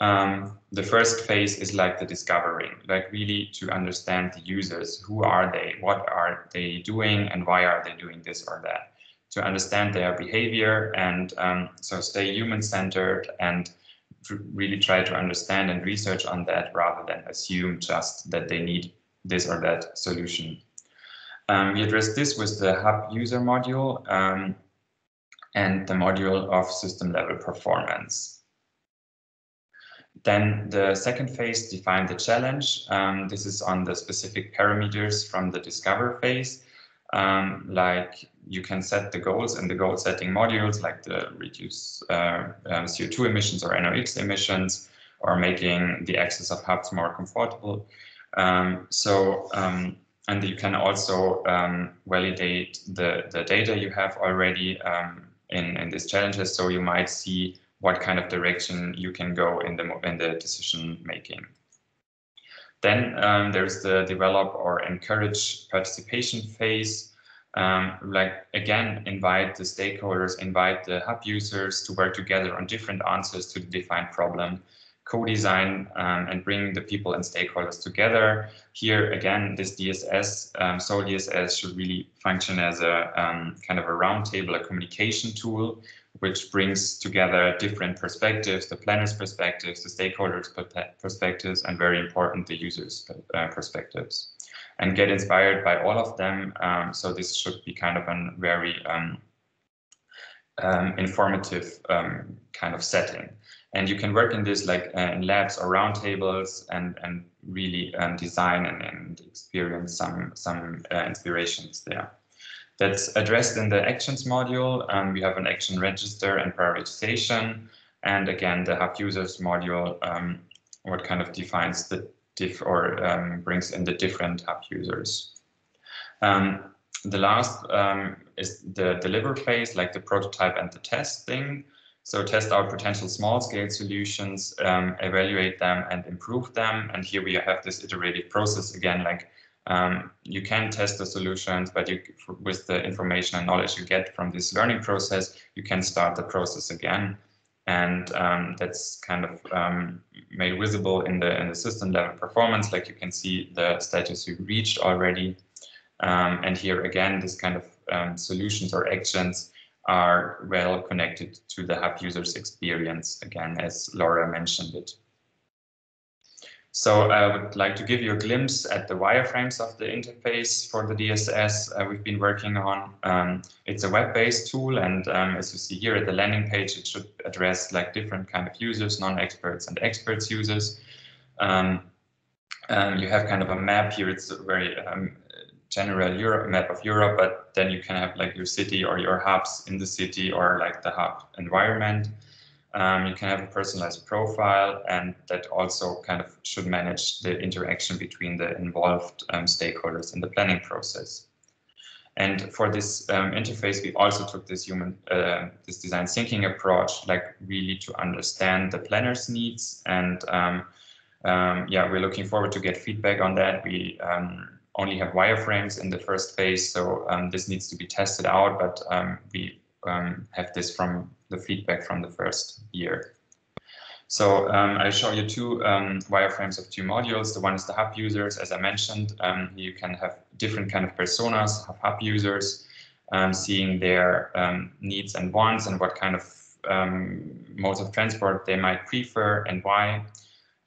Um, the first phase is like the discovering, like really to understand the users. Who are they? What are they doing? And why are they doing this or that? To understand their behavior and um, so stay human centered and really try to understand and research on that rather than assume just that they need this or that solution. Um, we address this with the hub user module um, and the module of system level performance. Then the second phase, define the challenge. Um, this is on the specific parameters from the discover phase. Um, like you can set the goals in the goal setting modules, like the reduce uh, um, CO2 emissions or NOx emissions, or making the access of hubs more comfortable. Um, so, um, and you can also um, validate the, the data you have already in, in these challenges. So you might see what kind of direction you can go in the in the decision making. Then um, there's the develop or encourage participation phase. Um, like again, invite the stakeholders, invite the hub users to work together on different answers to the defined problem, co-design um, and bring the people and stakeholders together. Here again, this DSS, um, SOUL DSS should really function as a um, kind of a roundtable, a communication tool which brings together different perspectives, the planner's perspectives, the stakeholders' perspectives, and very important, the users' uh, perspectives. And get inspired by all of them. Um, so this should be kind of a very um, um, informative um, kind of setting. And you can work in this like uh, in labs or roundtables and and really um, design and, and experience some some uh, inspirations there that's addressed in the actions module. Um, we have an action register and prioritization. And again, the hub users module, um, what kind of defines the diff or um, brings in the different hub users. Um, the last um, is the deliver phase, like the prototype and the testing. So test out potential small scale solutions, um, evaluate them and improve them. And here we have this iterative process again, like um, you can test the solutions, but you, with the information and knowledge you get from this learning process, you can start the process again. And um, that's kind of um, made visible in the in the system level performance. Like you can see the status you reached already. Um, and here again, this kind of um, solutions or actions are well connected to the hub user's experience, again, as Laura mentioned it. So I would like to give you a glimpse at the wireframes of the interface for the DSS uh, we've been working on. Um, it's a web-based tool, and um, as you see here at the landing page, it should address like different kind of users, non-experts and experts users. Um, um you have kind of a map here. It's a very um, general Europe map of Europe, but then you can have like your city or your hubs in the city or like the hub environment. Um, you can have a personalized profile and that also kind of should manage the interaction between the involved um, stakeholders in the planning process. And for this um, interface, we also took this human, uh, this design thinking approach, like really to understand the planner's needs. And um, um, yeah, we're looking forward to get feedback on that. We um, only have wireframes in the first phase, so this needs to be tested out, but we have this from the feedback from the first year. So um, I'll show you two um, wireframes of two modules. The one is the hub users, as I mentioned. Um, you can have different kind of personas, hub users, um, seeing their um, needs and wants and what kind of um, modes of transport they might prefer and why.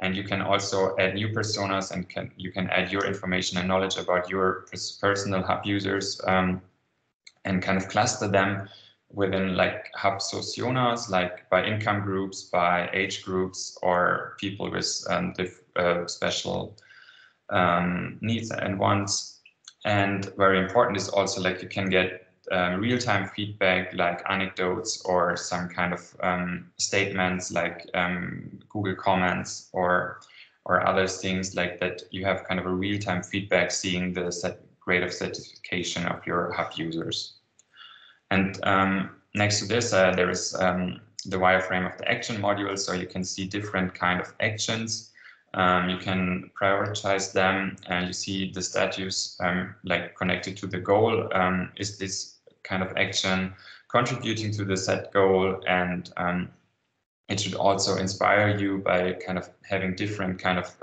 And you can also add new personas and can you can add your information and knowledge about your personal hub users and kind of cluster them within like hub socionas, like by income groups, by age groups, or people with um, uh, special um, needs and wants. And very important is also like you can get um, real-time feedback like anecdotes or some kind of um, statements like um, Google comments or or other things like that. You have kind of a real-time feedback, seeing the set grade of satisfaction of your hub users. And um, next to this, uh, there is um, the wireframe of the action module, so you can see different kind of actions um, you can prioritize them and you see the status um, like connected to the goal. Um, is this kind of action contributing to the set goal? And um, it should also inspire you by kind of having different kind of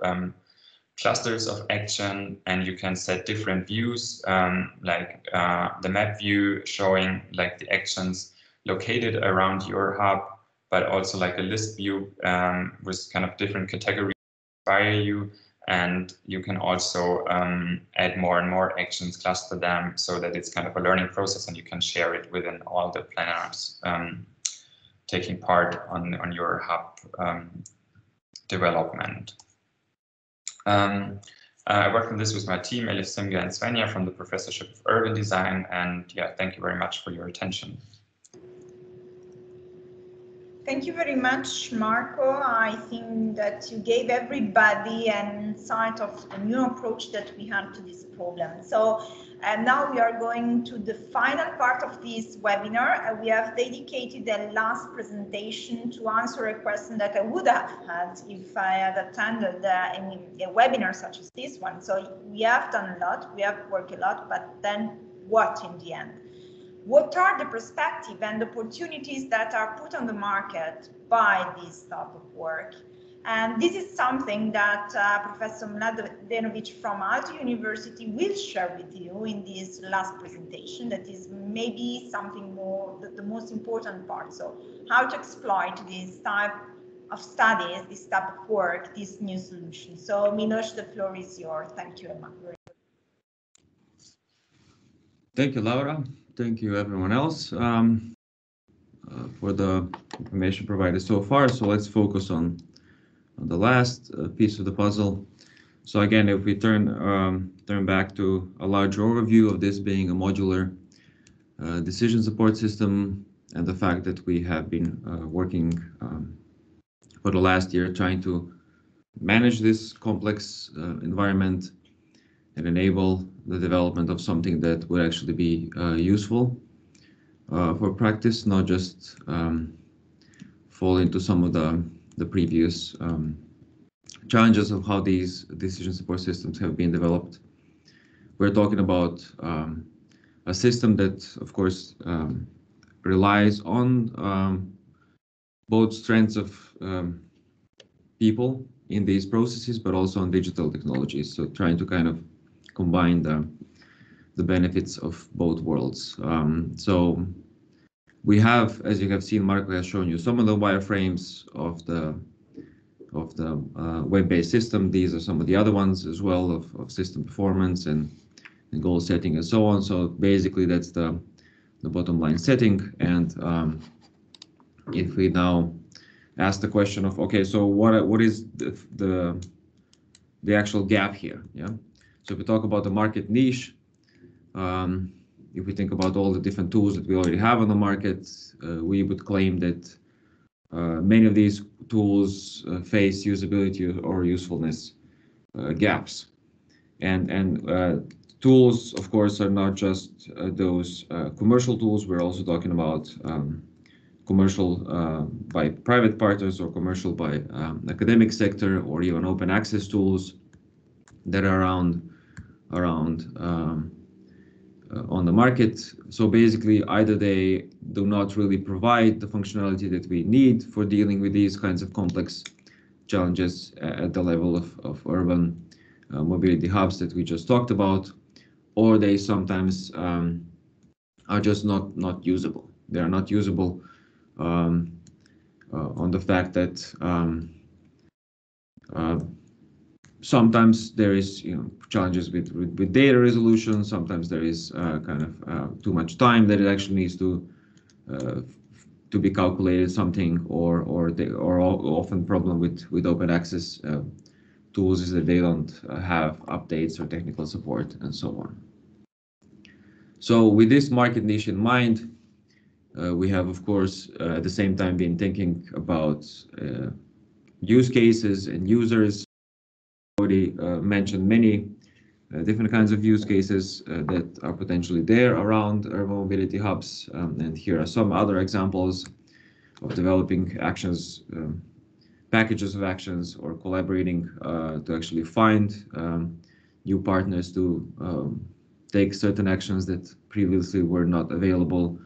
clusters of action and you can set different views um, like uh, the map view showing like the actions located around your hub but also like a list view with kind of different categories inspire you and you can also um, add more and more actions, cluster them so that it's kind of a learning process and you can share it within all the planners um, taking part on, on your hub um, development. Um, I worked on this with my team, Elif Simge and Svenja from the Professorship of Urban Design. And yeah, thank you very much for your attention. Thank you very much, Marco. I think that you gave everybody an insight of the new approach that we have to this problem. So and now we are going to the final part of this webinar. Uh, we have dedicated the last presentation to answer a question that I would have had if I had attended uh, a webinar such as this one. So we have done a lot, we have worked a lot, but then what in the end? What are the perspective and opportunities that are put on the market by this type of work? And this is something that uh, Professor Mladenovic from Aalto University will share with you in this last presentation. That is maybe something more, the, the most important part. So how to exploit this type of studies, this type of work, this new solution. So Milos, the floor is yours. Thank you, Emma. Thank you, Laura thank you everyone else um, uh, for the information provided so far. So let's focus on, on the last uh, piece of the puzzle. So again, if we turn um, turn back to a larger overview of this being a modular uh, decision support system and the fact that we have been uh, working um, for the last year trying to manage this complex uh, environment and enable the development of something that would actually be uh, useful uh, for practice, not just um, fall into some of the, the previous um, challenges of how these decision support systems have been developed. We're talking about um, a system that, of course, um, relies on um, both strengths of um, people in these processes, but also on digital technologies. So trying to kind of combine the the benefits of both worlds. Um, so we have, as you have seen, Marco has shown you some of the wireframes of the of the uh, web-based system. These are some of the other ones as well of, of system performance and, and goal setting and so on. So basically that's the, the bottom line setting. And um, if we now ask the question of, okay, so what what is the, the, the actual gap here? Yeah. So if we talk about the market niche, um, if we think about all the different tools that we already have on the market, uh, we would claim that uh, many of these tools uh, face usability or usefulness uh, gaps. And, and uh, tools, of course, are not just uh, those commercial tools. We're also talking about um, commercial by private partners or commercial by um, academic sector or even open access tools that are around around um, uh, on the market. So basically, either they do not really provide the functionality that we need for dealing with these kinds of complex challenges at the level of, of urban uh, mobility hubs that we just talked about, or they sometimes um, are just not not usable. They are not usable um, uh, on the fact that um, uh, sometimes there is you know challenges with, with, with data resolution sometimes there is uh, kind of uh, too much time that it actually needs to uh, to be calculated something or or the, or often problem with with open access uh, tools is that they don't have updates or technical support and so on. So with this market niche in mind, uh, we have, of course, uh, at the same time been thinking about use cases and users. Already uh, mentioned many uh, different kinds of use cases uh, that are potentially there around urban mobility hubs. Um, and here are some other examples of developing actions, um, packages of actions, or collaborating to actually find um, new partners to um, take certain actions that previously were not available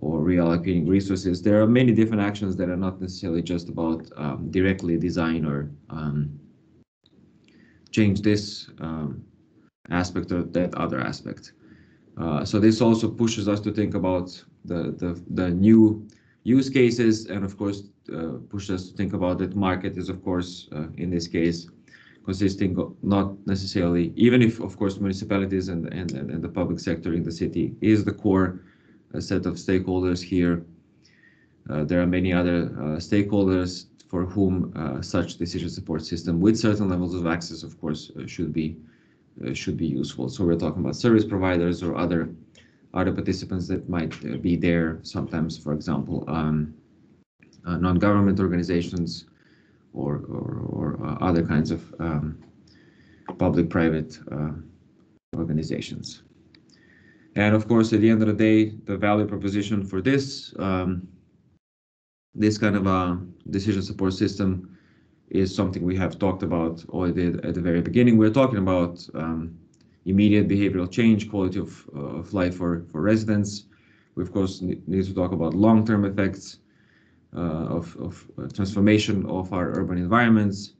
or reallocating resources. There are many different actions that are not necessarily just about um, directly design or um, change this um, aspect or that other aspect. Uh, so this also pushes us to think about the, the, the new use cases and of course uh, pushes us to think about that market is of course uh, in this case consisting of not necessarily even if of course municipalities and, and, and the public sector in the city is the core uh, set of stakeholders here. Uh, there are many other uh, stakeholders for whom uh, such decision support system with certain levels of access, of course, uh, should be uh, should be useful. So we're talking about service providers or other other participants that might be there. Sometimes, for example, um, non-government organizations or or, or other kinds of um, public-private organizations. And of course, at the end of the day, the value proposition for this um, this kind of a decision support system is something we have talked about already at the very beginning. We're talking about um, immediate behavioral change, quality of, uh, of life for, for residents. We, of course, need to talk about long-term effects uh, of, of uh, transformation of our urban environments.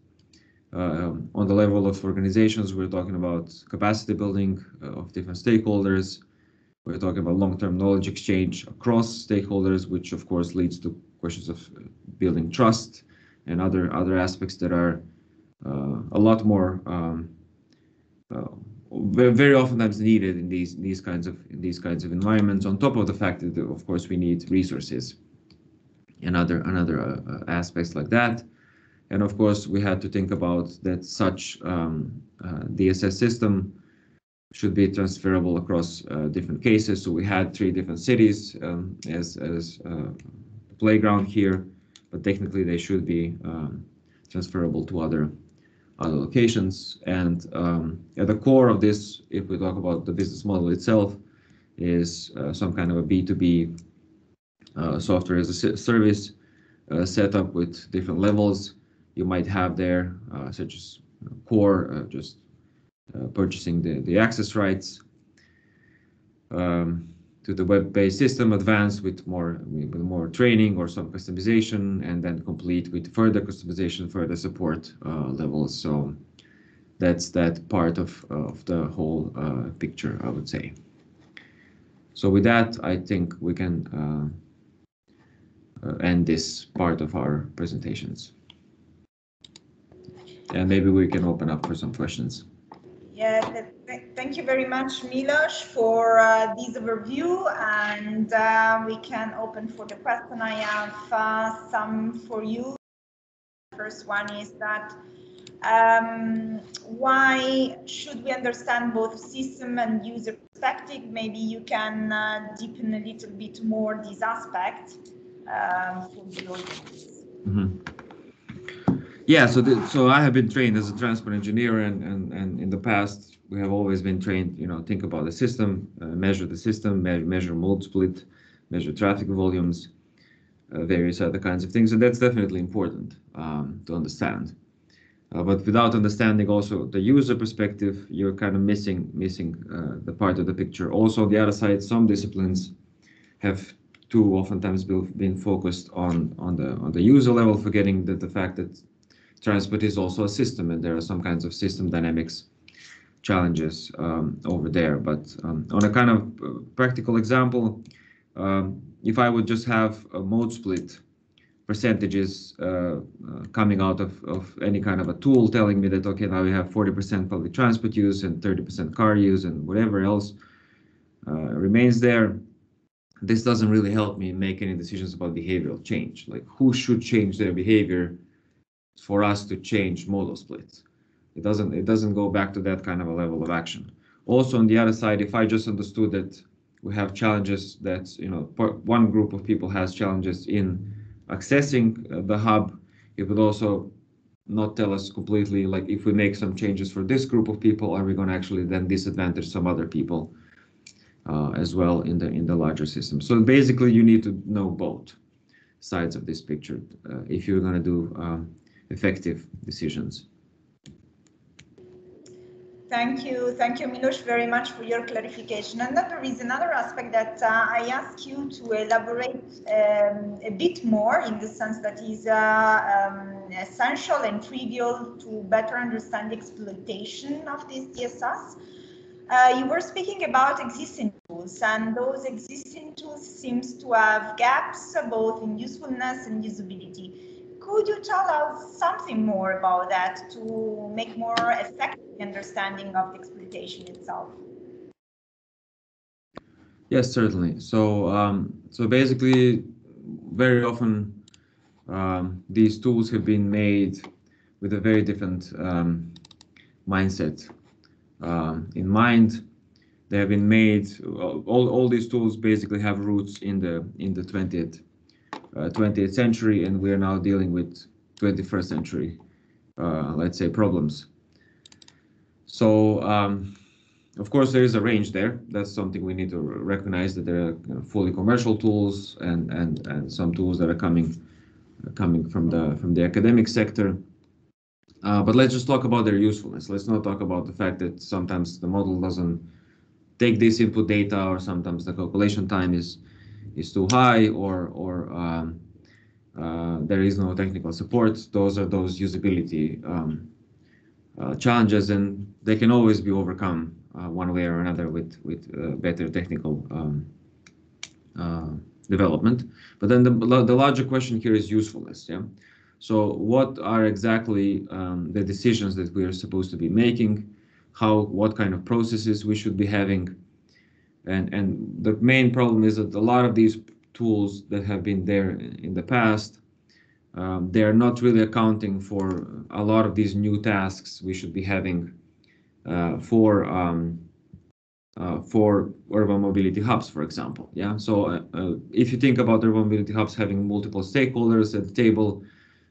Uh, on the level of organizations, we're talking about capacity building uh, of different stakeholders, we're talking about long-term knowledge exchange across stakeholders, which of course leads to questions of building trust and other other aspects that are uh, a lot more um, uh, very oftentimes needed in these these kinds of these kinds of environments. On top of the fact that of course we need resources and other another uh, aspects like that. And of course we had to think about that such um, uh, DSS system should be transferable across uh, different cases. So we had three different cities um, as, as uh, playground here, but technically they should be um, transferable to other other locations. And um, at the core of this, if we talk about the business model itself, is uh, some kind of a B2B uh, software as a service uh, setup with different levels. You might have there, uh, such as core, just uh, purchasing the, the access rights um, to the web-based system, advance with more with more training or some customization, and then complete with further customization, further support uh, levels. So that's that part of of the whole uh, picture, I would say. So with that, I think we can uh, uh, end this part of our presentations. And maybe we can open up for some questions. Yeah, thank you very much, Milos, for uh, this overview. And uh, we can open for the question. I have uh, some for you. First one is that um, why should we understand both system and user perspective? Maybe you can uh, deepen a little bit more this aspect um, for the audience. Mm -hmm. Yeah, so the, so I have been trained as a transport engineer, and, and and in the past we have always been trained. You know, think about the system, uh, measure the system, me measure mode split, measure traffic volumes, uh, various other kinds of things, and that's definitely important um, to understand. Uh, but without understanding also the user perspective, you're kind of missing missing uh, the part of the picture. Also, on the other side, some disciplines have too oftentimes been focused on on the on the user level, forgetting that the fact that transport is also a system and there are some kinds of system dynamics challenges um, over there. But um, on a kind of uh, practical example, um, if I would just have a mode split percentages uh, uh, coming out of, of any kind of a tool telling me that, okay, now we have 40% public transport use and 30% car use and whatever else uh, remains there, this doesn't really help me make any decisions about behavioral change. Like who should change their behavior for us to change modal splits. It doesn't it doesn't go back to that kind of a level of action. Also, on the other side, if I just understood that we have challenges that you know one group of people has challenges in accessing uh, the hub, it would also not tell us completely like if we make some changes for this group of people, are we going to actually then disadvantage some other people uh, as well in the in the larger system? So basically, you need to know both sides of this picture uh, if you're going to do um, effective decisions. Thank you. Thank you, Milos, very much for your clarification. And then there is another aspect that uh, I ask you to elaborate um, a bit more in the sense that is uh, um, essential and trivial to better understand the exploitation of these DSS. Uh, you were speaking about existing tools and those existing tools seems to have gaps both in usefulness and usability could you tell us something more about that to make more effective understanding of the exploitation itself? Yes, certainly. So, um, so basically, very often um, these tools have been made with a very different um, mindset um, in mind. They have been made. All, all these tools basically have roots in the in the 20th 20th uh, century, and we are now dealing with 21st century, uh, let's say, problems. So, um, of course, there is a range there. That's something we need to recognize that there are fully commercial tools and and and some tools that are coming coming from the from the academic sector. Uh, but let's just talk about their usefulness. Let's not talk about the fact that sometimes the model doesn't take this input data, or sometimes the calculation time is is too high or or um, uh, there is no technical support. Those are those usability um, uh, challenges, and they can always be overcome uh, one way or another with with uh, better technical um, uh, development. But then the the larger question here is usefulness. Yeah. So what are exactly um, the decisions that we are supposed to be making? How what kind of processes we should be having? And, and the main problem is that a lot of these tools that have been there in the past, um, they are not really accounting for a lot of these new tasks we should be having uh, for um, uh, for urban mobility hubs, for example. Yeah. So uh, uh, if you think about urban mobility hubs having multiple stakeholders at the table,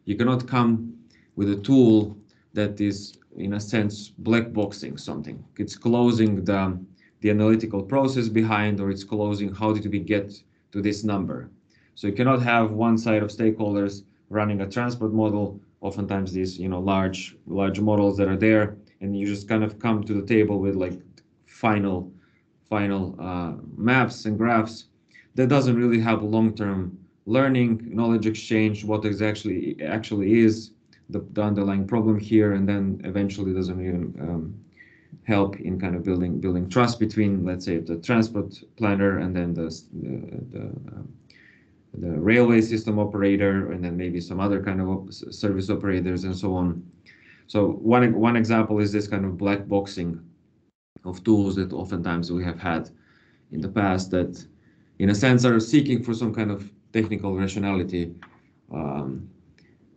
you cannot come with a tool that is, in a sense, black boxing something. It's closing the the analytical process behind or it's closing how did we get to this number? So you cannot have one side of stakeholders running a transport model. Oftentimes these you know large large models that are there and you just kind of come to the table with like final final uh, maps and graphs. That doesn't really have long-term learning knowledge exchange what exactly actually is the, the underlying problem here and then eventually doesn't even um, help in kind of building building trust between, let's say, the transport planner and then the the, the, um, the railway system operator, and then maybe some other kind of service operators and so on. So one one example is this kind of black boxing of tools that oftentimes we have had in the past that, in a sense, are seeking for some kind of technical rationality. Um,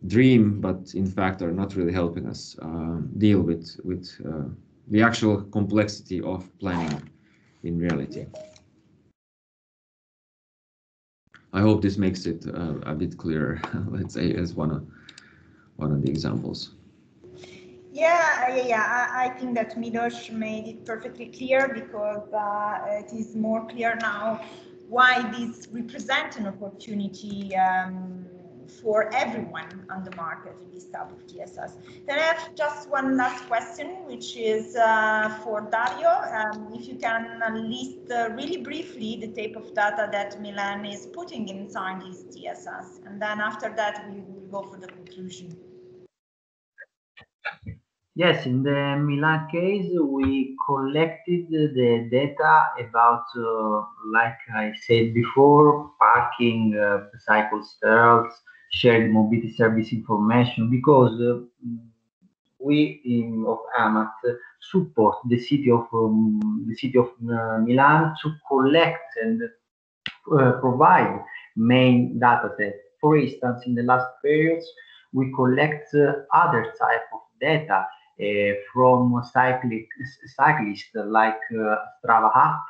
dream, but in fact are not really helping us uh, deal with with uh, the actual complexity of planning in reality. I hope this makes it uh, a bit clearer, let's say, as one of, one of the examples. Yeah, yeah, yeah. I, I think that Milos made it perfectly clear because uh, it is more clear now why this represents an opportunity um, for everyone on the market in this type of DSS. Then I have just one last question, which is uh, for Dario. Um, if you can list uh, really briefly the type of data that Milan is putting inside these DSS, and then after that we will go for the conclusion. Yes, in the Milan case, we collected the data about, uh, like I said before, parking, uh, cycle stalls, shared mobility service information because uh, we in, of AMAT support the city of um, the city of uh, Milan to collect and uh, provide main data set. For instance, in the last periods, we collect uh, other type of data from cyclic, cyclists like Strava app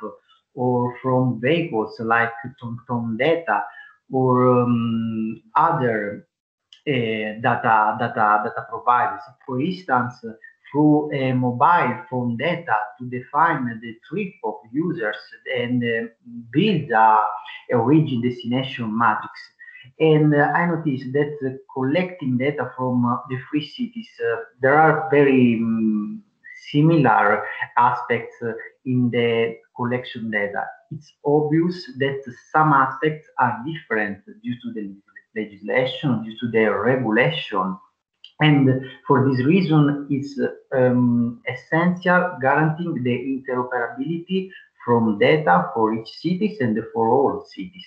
or from vehicles like TomTom data or um, other uh, data, data, data providers. For instance, through mobile phone data to define the trip of users and uh, build a, a origin destination matrix. And uh, I noticed that collecting data from uh, the three cities, uh, there are very um, similar aspects uh, in the collection data. It's obvious that some aspects are different due to the legislation, due to the regulation. And for this reason, it's um, essential guaranteeing the interoperability from data for each cities and for all cities.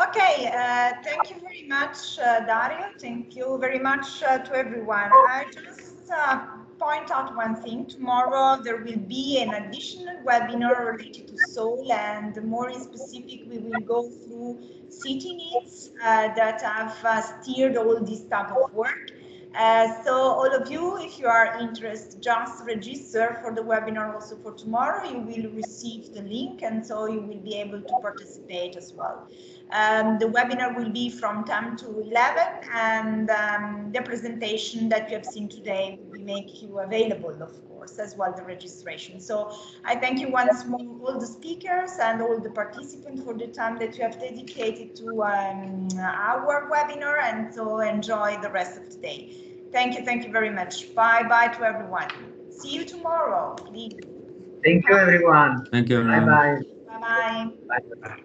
Okay, uh, thank you very much, uh, Dario. Thank you very much uh, to everyone. I just uh, point out one thing. Tomorrow there will be an additional webinar related to soul and more in specific, we will go through city needs uh, that have uh, steered all this type of work. Uh, so all of you, if you are interested, just register for the webinar also for tomorrow. You will receive the link and so you will be able to participate as well. Um, the webinar will be from 10 to 11 and um, the presentation that you have seen today will make you available, of course, as well the registration. So I thank you once more, all the speakers and all the participants for the time that you have dedicated to um, our webinar and so enjoy the rest of the day. Thank you, thank you very much. Bye bye to everyone. See you tomorrow, please. Thank you, everyone. Thank you. Bye bye. Bye bye. Bye.